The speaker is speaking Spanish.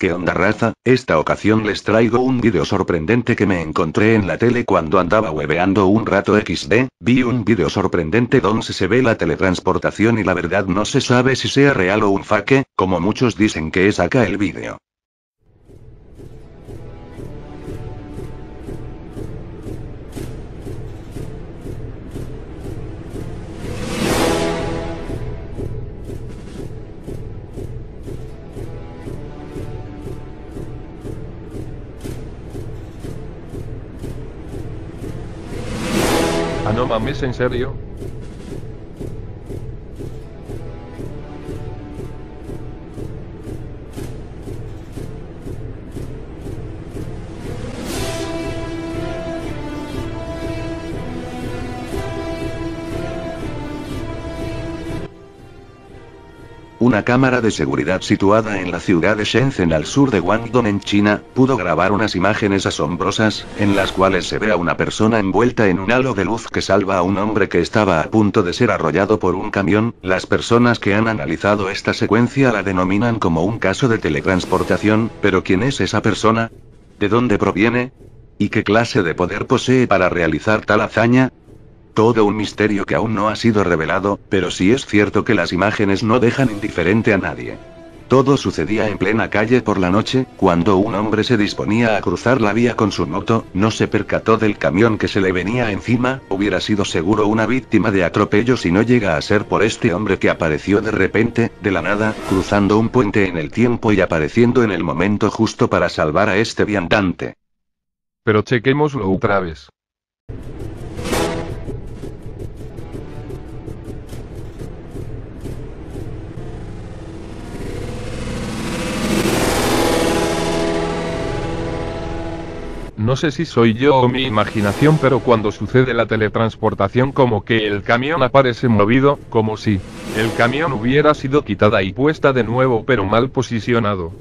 ¿Qué onda raza? Esta ocasión les traigo un vídeo sorprendente que me encontré en la tele cuando andaba hueveando un rato XD, vi un vídeo sorprendente donde se ve la teletransportación y la verdad no se sabe si sea real o un fake, como muchos dicen que es acá el vídeo. Ah, no mames, ¿en serio? Una cámara de seguridad situada en la ciudad de Shenzhen al sur de Guangdong en China, pudo grabar unas imágenes asombrosas, en las cuales se ve a una persona envuelta en un halo de luz que salva a un hombre que estaba a punto de ser arrollado por un camión. Las personas que han analizado esta secuencia la denominan como un caso de teletransportación, pero ¿quién es esa persona? ¿De dónde proviene? ¿Y qué clase de poder posee para realizar tal hazaña? Todo un misterio que aún no ha sido revelado, pero sí es cierto que las imágenes no dejan indiferente a nadie. Todo sucedía en plena calle por la noche, cuando un hombre se disponía a cruzar la vía con su moto, no se percató del camión que se le venía encima, hubiera sido seguro una víctima de atropello si no llega a ser por este hombre que apareció de repente, de la nada, cruzando un puente en el tiempo y apareciendo en el momento justo para salvar a este viandante. Pero chequémoslo otra vez. No sé si soy yo o mi imaginación, pero cuando sucede la teletransportación como que el camión aparece movido, como si el camión hubiera sido quitada y puesta de nuevo pero mal posicionado.